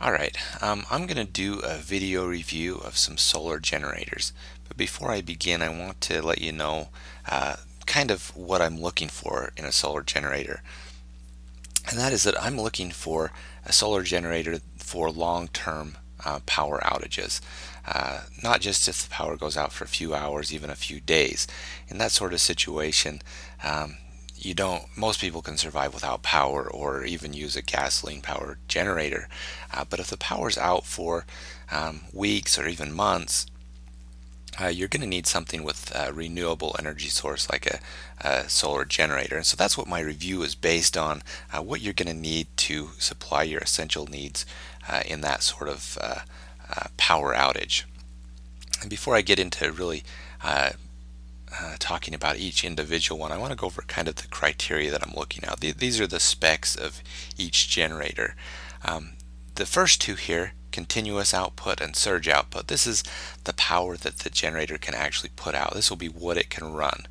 Alright, um, I'm going to do a video review of some solar generators. But before I begin, I want to let you know uh, kind of what I'm looking for in a solar generator. And that is that I'm looking for a solar generator for long-term uh, power outages. Uh, not just if the power goes out for a few hours, even a few days. In that sort of situation, um, you don't most people can survive without power or even use a gasoline powered generator. Uh, but if the power's out for um, weeks or even months uh, you're going to need something with a renewable energy source like a, a, solar generator. And so that's what my review is based on uh, what you're going to need to supply your essential needs uh, in that sort of uh, uh, power outage. And before I get into really uh, talking about each individual one, I want to go over kind of the criteria that I'm looking at. The, these are the specs of each generator. Um, the first two here, continuous output and surge output, this is the power that the generator can actually put out. This will be what it can run.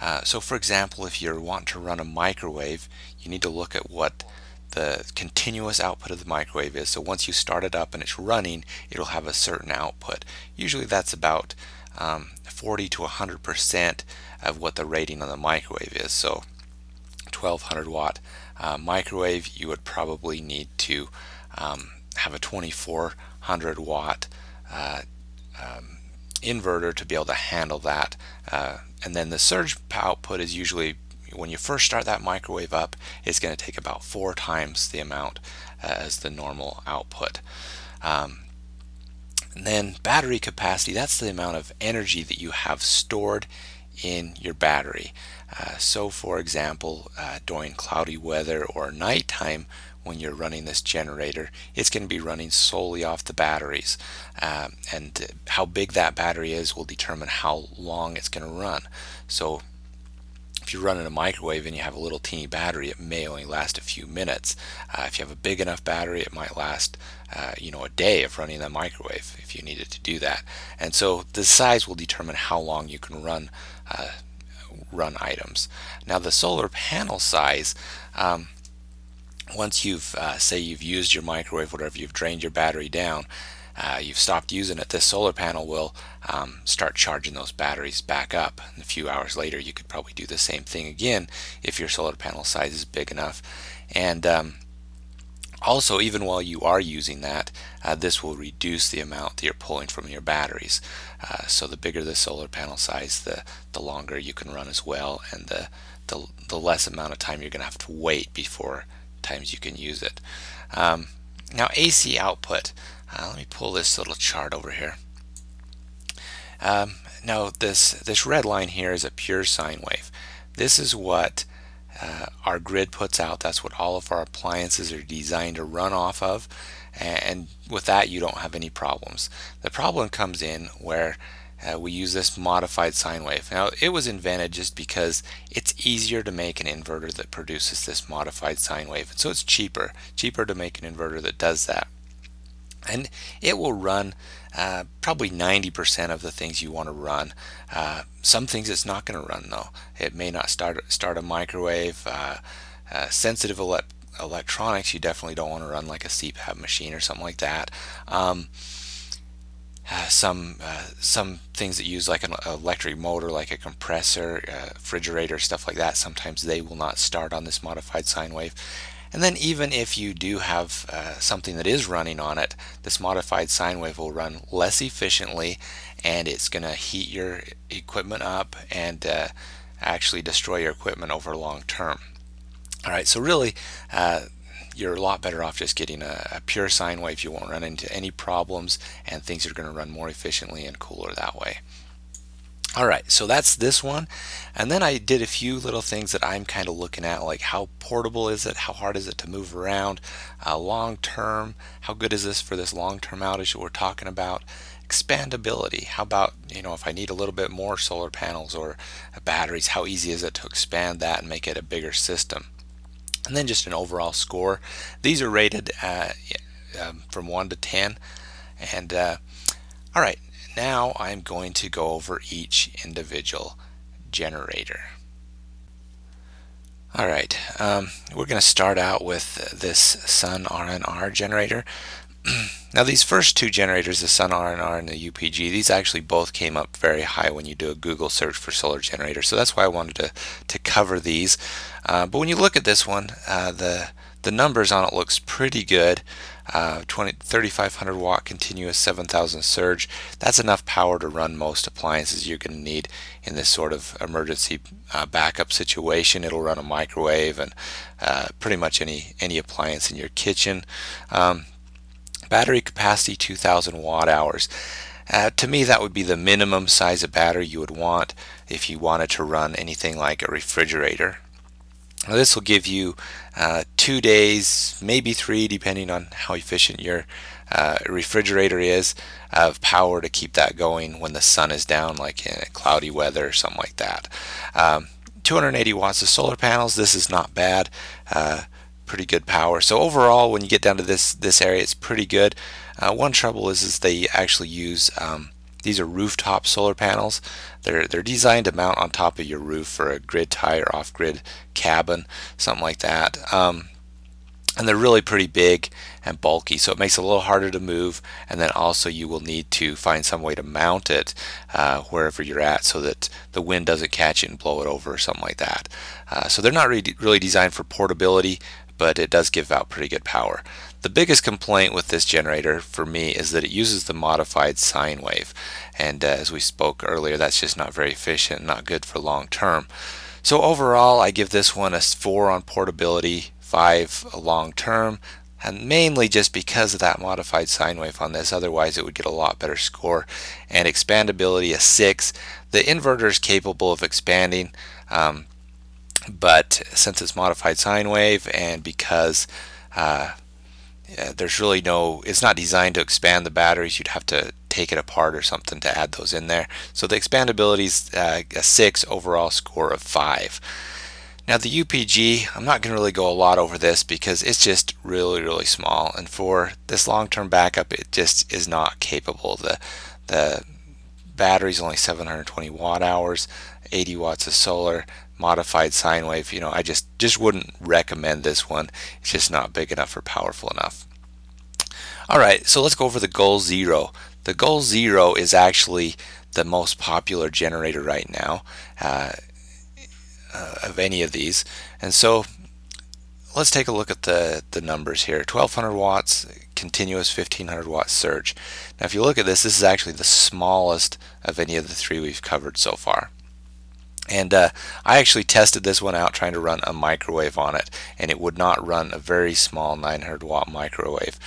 Uh, so for example, if you want to run a microwave, you need to look at what the continuous output of the microwave is. So once you start it up and it's running, it'll have a certain output. Usually that's about um, 40 to 100 percent of what the rating on the microwave is. So 1200 watt uh, microwave, you would probably need to um, have a 2400 watt uh, um, inverter to be able to handle that. Uh, and then the surge output is usually when you first start that microwave up, it's going to take about four times the amount uh, as the normal output. Um, and then battery capacity, that's the amount of energy that you have stored in your battery. Uh, so for example, uh, during cloudy weather or nighttime when you're running this generator, it's going to be running solely off the batteries. Um, and how big that battery is will determine how long it's going to run. So if you're running a microwave and you have a little teeny battery, it may only last a few minutes. Uh, if you have a big enough battery, it might last, uh, you know, a day of running the microwave if you needed to do that. And so the size will determine how long you can run uh, run items. Now the solar panel size. Um, once you've uh, say you've used your microwave, whatever, you've drained your battery down, uh, you've stopped using it, this solar panel will um, start charging those batteries back up. And a few hours later, you could probably do the same thing again if your solar panel size is big enough. And um, also, even while you are using that, uh, this will reduce the amount that you're pulling from your batteries. Uh, so the bigger the solar panel size, the, the longer you can run as well, and the, the, the less amount of time you're going to have to wait before times you can use it. Um, now AC output. Uh, let me pull this little chart over here. Um, now this this red line here is a pure sine wave. This is what uh, our grid puts out. That's what all of our appliances are designed to run off of. And with that, you don't have any problems. The problem comes in where uh, we use this modified sine wave. Now, it was invented just because it's easier to make an inverter that produces this modified sine wave. So it's cheaper, cheaper to make an inverter that does that and it will run uh, probably 90% of the things you want to run. Uh, some things it's not going to run though. It may not start start a microwave. Uh, uh sensitive ele electronics you definitely don't want to run like a CPAP machine or something like that. Um, uh, some uh, some things that use like an electric motor like a compressor, refrigerator, stuff like that, sometimes they will not start on this modified sine wave. And then even if you do have uh, something that is running on it, this modified sine wave will run less efficiently and it's going to heat your equipment up and uh, actually destroy your equipment over long term. Alright, so really uh, you're a lot better off just getting a, a, pure sine wave. You won't run into any problems and things are going to run more efficiently and cooler that way. All right, so that's this one. And then I did a few little things that I'm kind of looking at, like how portable is it? How hard is it to move around? Uh, long term, how good is this for this long term outage that we're talking about? Expandability, how about, you know, if I need a little bit more solar panels or batteries, how easy is it to expand that and make it a bigger system? And then just an overall score. These are rated uh, um, from 1 to 10. And uh, all right, now I'm going to go over each individual generator. Alright, um, we're going to start out with this Sun RNR generator. now these first two generators, the SunRNR and the UPG, these actually both came up very high when you do a Google search for solar generator. So that's why I wanted to, to cover these. Uh, but when you look at this one, uh, the, the numbers on it looks pretty good. Uh, 20, 3500 watt continuous 7000 surge. That's enough power to run most appliances you're going to need in this sort of emergency uh, backup situation. It'll run a microwave and uh, pretty much any any appliance in your kitchen. Um, battery capacity 2000 watt hours. Uh, to me that would be the minimum size of battery you would want if you wanted to run anything like a refrigerator now this will give you uh, two days, maybe three, depending on how efficient your uh, refrigerator is, of power to keep that going when the sun is down, like in cloudy weather or something like that. Um, 280 watts of solar panels. This is not bad. Uh, pretty good power. So overall, when you get down to this this area, it's pretty good. Uh, one trouble is is they actually use um, these are rooftop solar panels. They're, they're designed to mount on top of your roof for a grid tie or off-grid cabin, something like that. Um, and they're really pretty big and bulky so it makes it a little harder to move and then also you will need to find some way to mount it uh, wherever you're at so that the wind doesn't catch it and blow it over or something like that uh, so they're not really, really designed for portability but it does give out pretty good power the biggest complaint with this generator for me is that it uses the modified sine wave. And uh, as we spoke earlier that's just not very efficient not good for long term. So overall I give this one a 4 on portability 5 long term and mainly just because of that modified sine wave on this. Otherwise it would get a lot better score. And expandability a 6 the inverter is capable of expanding um, but since it's modified sine wave and because uh, there's really no, it's not designed to expand the batteries. You'd have to take it apart or something to add those in there. So the expandability is uh, a 6, overall score of 5. Now the UPG, I'm not going to really go a lot over this because it's just really, really small. And for this long-term backup, it just is not capable. The, the battery is only 720 watt hours, 80 watts of solar, modified sine wave, you know, I just, just wouldn't recommend this one. It's just not big enough or powerful enough. Alright, so let's go over the Goal Zero. The Goal Zero is actually the most popular generator right now uh, uh, of any of these. And so let's take a look at the, the numbers here. 1200 watts, continuous 1500 watt surge. Now if you look at this, this is actually the smallest of any of the three we've covered so far. And uh, I actually tested this one out trying to run a microwave on it, and it would not run a very small 900 watt microwave.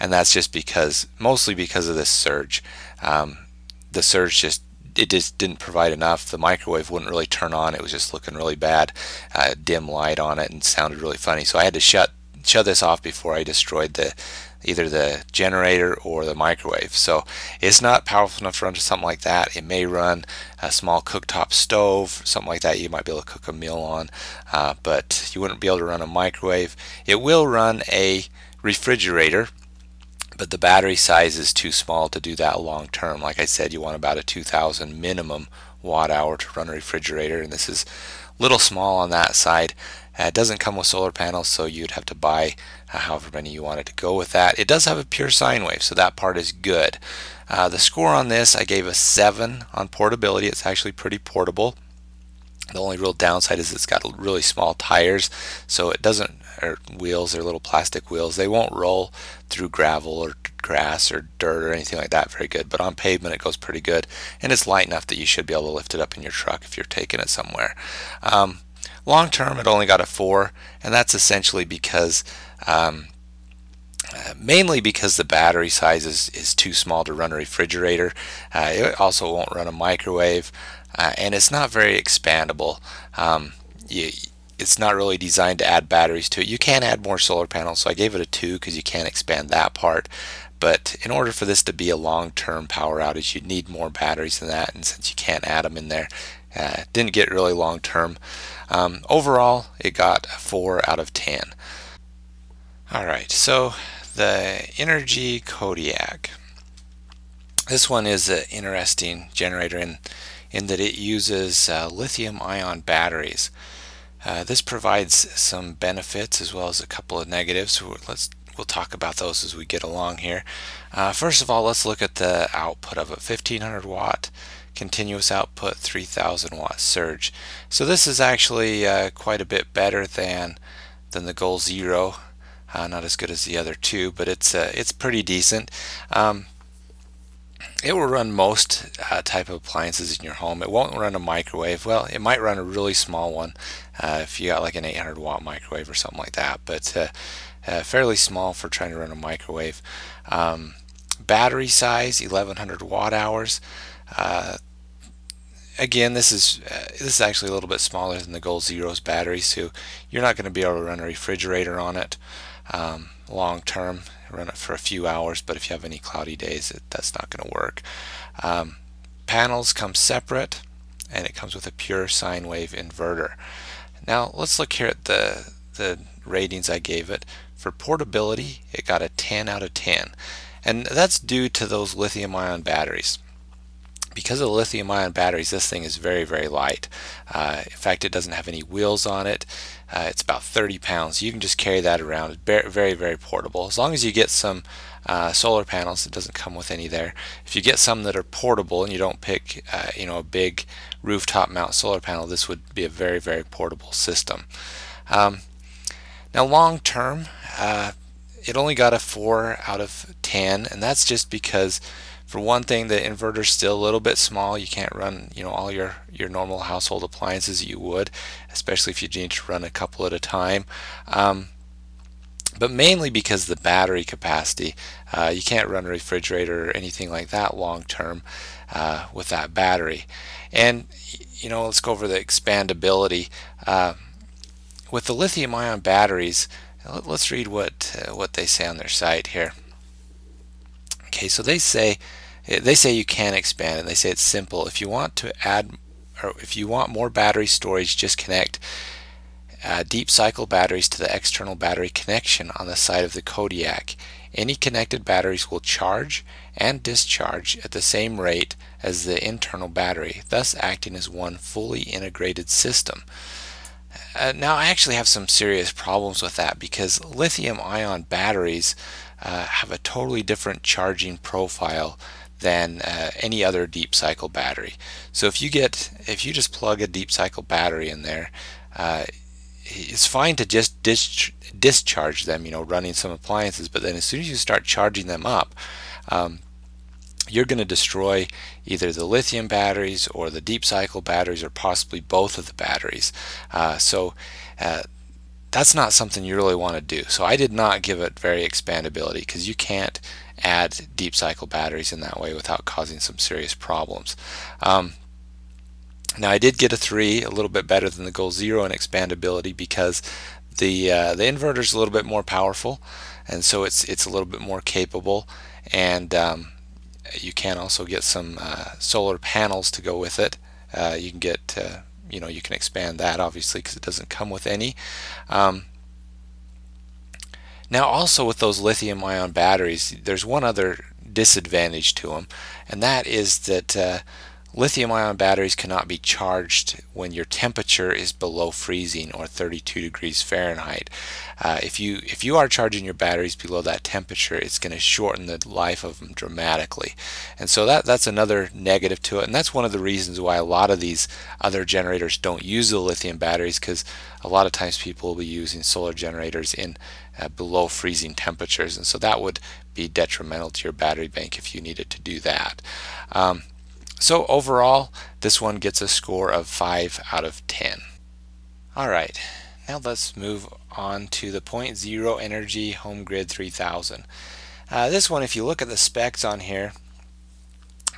And that's just because, mostly because of this surge. Um, the surge just it just didn't provide enough. The microwave wouldn't really turn on. It was just looking really bad, uh, dim light on it, and sounded really funny. So I had to shut shut this off before I destroyed the either the generator or the microwave. So it's not powerful enough to run something like that. It may run a small cooktop stove, something like that you might be able to cook a meal on, uh, but you wouldn't be able to run a microwave. It will run a refrigerator, but the battery size is too small to do that long term. Like I said, you want about a 2000 minimum watt hour to run a refrigerator, and this is a little small on that side. Uh, it doesn't come with solar panels, so you'd have to buy uh, however many you wanted to go with that. It does have a pure sine wave, so that part is good. Uh, the score on this, I gave a 7 on portability. It's actually pretty portable. The only real downside is it's got really small tires, so it doesn't, or wheels, or little plastic wheels. They won't roll through gravel or grass or dirt or anything like that very good, but on pavement it goes pretty good, and it's light enough that you should be able to lift it up in your truck if you're taking it somewhere. Um, Long term, it only got a 4, and that's essentially because, um, uh, mainly because the battery size is, is too small to run a refrigerator. Uh, it also won't run a microwave, uh, and it's not very expandable. Um, you, it's not really designed to add batteries to it. You can add more solar panels, so I gave it a 2 because you can't expand that part. But in order for this to be a long-term power outage, you'd need more batteries than that, and since you can't add them in there, uh, didn't get really long-term. Um, overall, it got a 4 out of 10. Alright, so the Inergy Kodiak. This one is an interesting generator in, in that it uses uh, lithium ion batteries. Uh, this provides some benefits as well as a couple of negatives. Let's we'll talk about those as we get along here. Uh, first of all, let's look at the output of it. 1500 watt continuous output, 3000 watt surge. So this is actually uh, quite a bit better than than the Goal Zero. Uh, not as good as the other two, but it's uh, it's pretty decent. Um, it will run most uh, type of appliances in your home. It won't run a microwave. Well, it might run a really small one uh, if you got like an 800 watt microwave or something like that, but uh, uh, fairly small for trying to run a microwave. Um, battery size 1100 watt hours. Uh, again, this is uh, this is actually a little bit smaller than the Goal Zero's battery, so you're not going to be able to run a refrigerator on it um, long term run it for a few hours, but if you have any cloudy days, it, that's not going to work. Um, panels come separate, and it comes with a pure sine wave inverter. Now let's look here at the, the ratings I gave it. For portability, it got a 10 out of 10. And that's due to those lithium ion batteries because of the lithium ion batteries this thing is very very light. Uh, in fact it doesn't have any wheels on it. Uh, it's about 30 pounds. You can just carry that around. It's very very, portable. As long as you get some uh, solar panels it doesn't come with any there. If you get some that are portable and you don't pick uh, you know a big rooftop mount solar panel this would be a very very portable system. Um, now long term uh, it only got a 4 out of 10 and that's just because for one thing, the inverter's still a little bit small. You can't run, you know, all your, your normal household appliances you would, especially if you need to run a couple at a time. Um, but mainly because the battery capacity. Uh, you can't run a refrigerator or anything like that long term uh, with that battery. And, you know, let's go over the expandability. Uh, with the lithium ion batteries, let's read what, uh, what they say on their site here. Okay, so they say they say you can expand and they say it's simple. If you want to add or if you want more battery storage just connect uh, deep cycle batteries to the external battery connection on the side of the Kodiak. Any connected batteries will charge and discharge at the same rate as the internal battery thus acting as one fully integrated system. Uh, now I actually have some serious problems with that because lithium ion batteries uh, have a totally different charging profile than uh, any other deep cycle battery. So if you get if you just plug a deep cycle battery in there, uh, it's fine to just dis discharge them, you know, running some appliances. But then as soon as you start charging them up, um, you're going to destroy either the lithium batteries or the deep cycle batteries or possibly both of the batteries. Uh, so uh, that's not something you really want to do. So I did not give it very expandability because you can't add deep cycle batteries in that way without causing some serious problems. Um, now I did get a 3, a little bit better than the Goal Zero in expandability because the uh, the inverter is a little bit more powerful and so it's it's a little bit more capable and um, you can also get some uh, solar panels to go with it. Uh, you can get uh, you know you can expand that obviously because it doesn't come with any. Um, now also with those lithium ion batteries, there's one other disadvantage to them, and that is that uh, lithium ion batteries cannot be charged when your temperature is below freezing or 32 degrees Fahrenheit. Uh, if you if you are charging your batteries below that temperature, it's going to shorten the life of them dramatically, and so that that's another negative to it, and that's one of the reasons why a lot of these other generators don't use the lithium batteries because a lot of times people will be using solar generators in below freezing temperatures and so that would be detrimental to your battery bank if you needed to do that. Um, so overall this one gets a score of 5 out of 10. Alright, now let's move on to the Point Zero Energy Home Grid 3000. Uh, this one if you look at the specs on here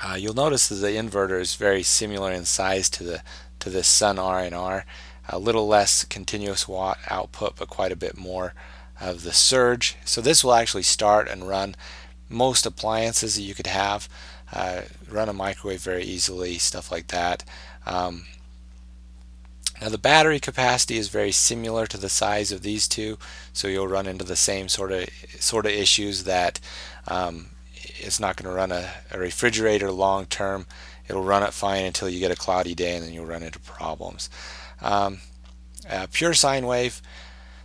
uh, you'll notice that the inverter is very similar in size to the to this SunRNR. A little less continuous watt output but quite a bit more of the surge. So this will actually start and run most appliances that you could have. Uh, run a microwave very easily, stuff like that. Um, now the battery capacity is very similar to the size of these two, so you'll run into the same sort of sort of issues that um, it's not going to run a, a refrigerator long term. It'll run it fine until you get a cloudy day, and then you'll run into problems. Um, pure sine wave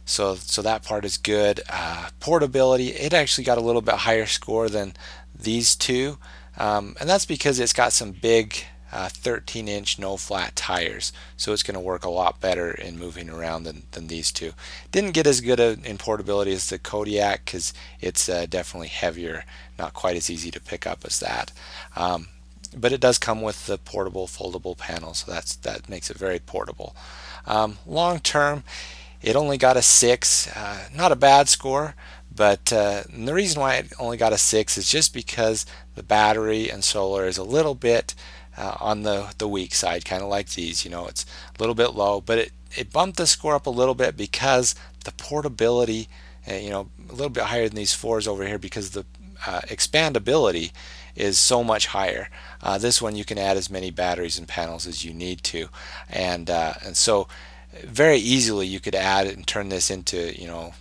so so that part is good. Uh, portability, it actually got a little bit higher score than these two, um, and that's because it's got some big uh, 13 inch no flat tires. So it's going to work a lot better in moving around than, than these two. Didn't get as good a, in portability as the Kodiak because it's uh, definitely heavier not quite as easy to pick up as that. Um, but it does come with the portable foldable panel so that's that makes it very portable. Um, long term it only got a 6 uh, not a bad score but uh, the reason why it only got a 6 is just because the battery and solar is a little bit uh, on the, the weak side, kind of like these. You know, it's a little bit low, but it, it bumped the score up a little bit because the portability, uh, you know, a little bit higher than these fours over here because the uh, expandability is so much higher. Uh, this one you can add as many batteries and panels as you need to, and uh, and so very easily you could add and turn this into you know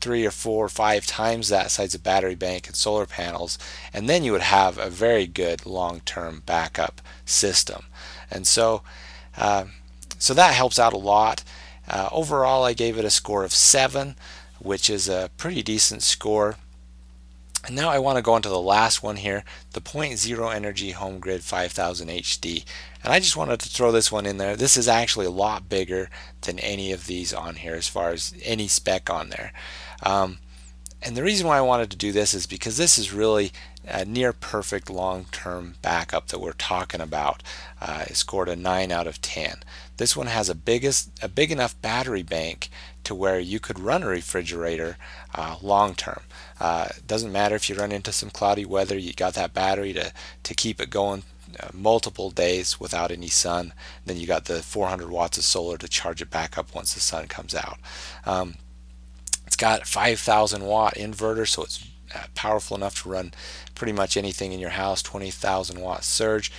three or four or five times that size of battery bank and solar panels and then you would have a very good long-term backup system. And so uh, so that helps out a lot. Uh, overall I gave it a score of 7 which is a pretty decent score and now I want to go into the last one here, the Point Zero Energy Home Grid 5000 HD. And I just wanted to throw this one in there. This is actually a lot bigger than any of these on here as far as any spec on there. Um, and the reason why I wanted to do this is because this is really a near perfect long-term backup that we're talking about. Uh, it scored a 9 out of 10. This one has a biggest a big enough battery bank to where you could run a refrigerator uh, long term. Uh, doesn't matter if you run into some cloudy weather, you got that battery to, to keep it going uh, multiple days without any sun. Then you got the 400 watts of solar to charge it back up once the sun comes out. Um, it's got 5,000 watt inverter, so it's powerful enough to run pretty much anything in your house, 20,000 watt surge.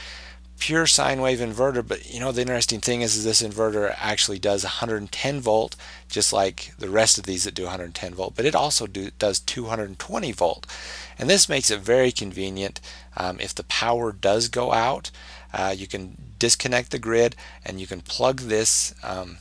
Pure sine wave inverter, but you know the interesting thing is, is this inverter actually does 110 volt, just like the rest of these that do 110 volt, but it also do, does 220 volt. And this makes it very convenient. Um, if the power does go out, uh, you can disconnect the grid and you can plug this um,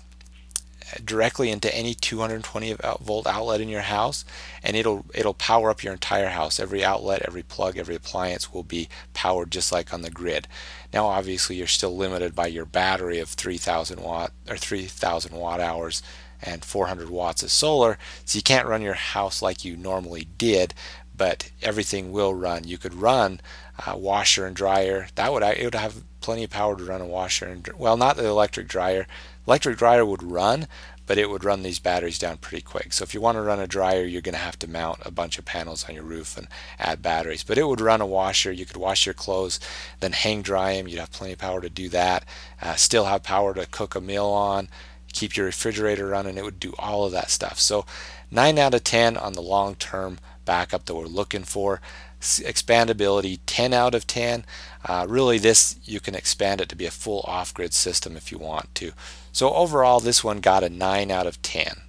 directly into any 220 volt outlet in your house and it'll it'll power up your entire house. Every outlet every plug every appliance will be powered just like on the grid. Now obviously you're still limited by your battery of 3000 watt or 3000 watt hours and 400 watts of solar so you can't run your house like you normally did but everything will run. You could run uh, washer and dryer that would it would have plenty of power to run a washer and well not the electric dryer Electric dryer would run, but it would run these batteries down pretty quick. So if you want to run a dryer, you're going to have to mount a bunch of panels on your roof and add batteries. But it would run a washer. You could wash your clothes, then hang dry them. You'd have plenty of power to do that. Uh, still have power to cook a meal on, keep your refrigerator running. It would do all of that stuff. So 9 out of 10 on the long-term backup that we're looking for expandability 10 out of 10 uh, really this you can expand it to be a full off-grid system if you want to. So overall this one got a 9 out of 10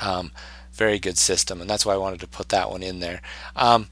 um, very good system and that's why I wanted to put that one in there. Um,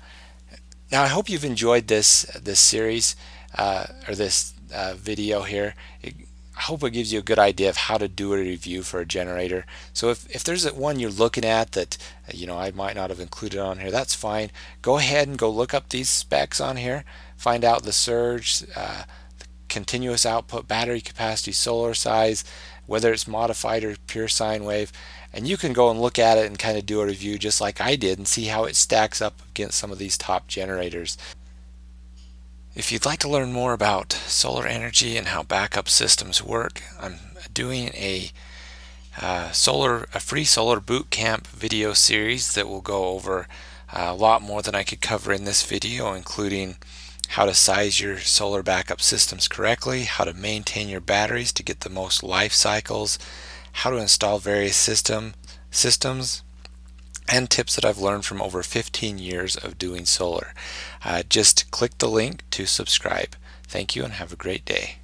now I hope you've enjoyed this this series uh, or this uh, video here. It, I hope it gives you a good idea of how to do a review for a generator. So if, if there's one you're looking at that you know I might not have included on here, that's fine. Go ahead and go look up these specs on here. Find out the surge, uh, the continuous output, battery capacity, solar size, whether it's modified or pure sine wave. And you can go and look at it and kind of do a review just like I did and see how it stacks up against some of these top generators. If you'd like to learn more about solar energy and how backup systems work, I'm doing a uh, solar a free solar boot camp video series that will go over a lot more than I could cover in this video, including how to size your solar backup systems correctly, how to maintain your batteries to get the most life cycles, how to install various system systems, and tips that I've learned from over 15 years of doing solar. Uh, just click the link to subscribe. Thank you and have a great day.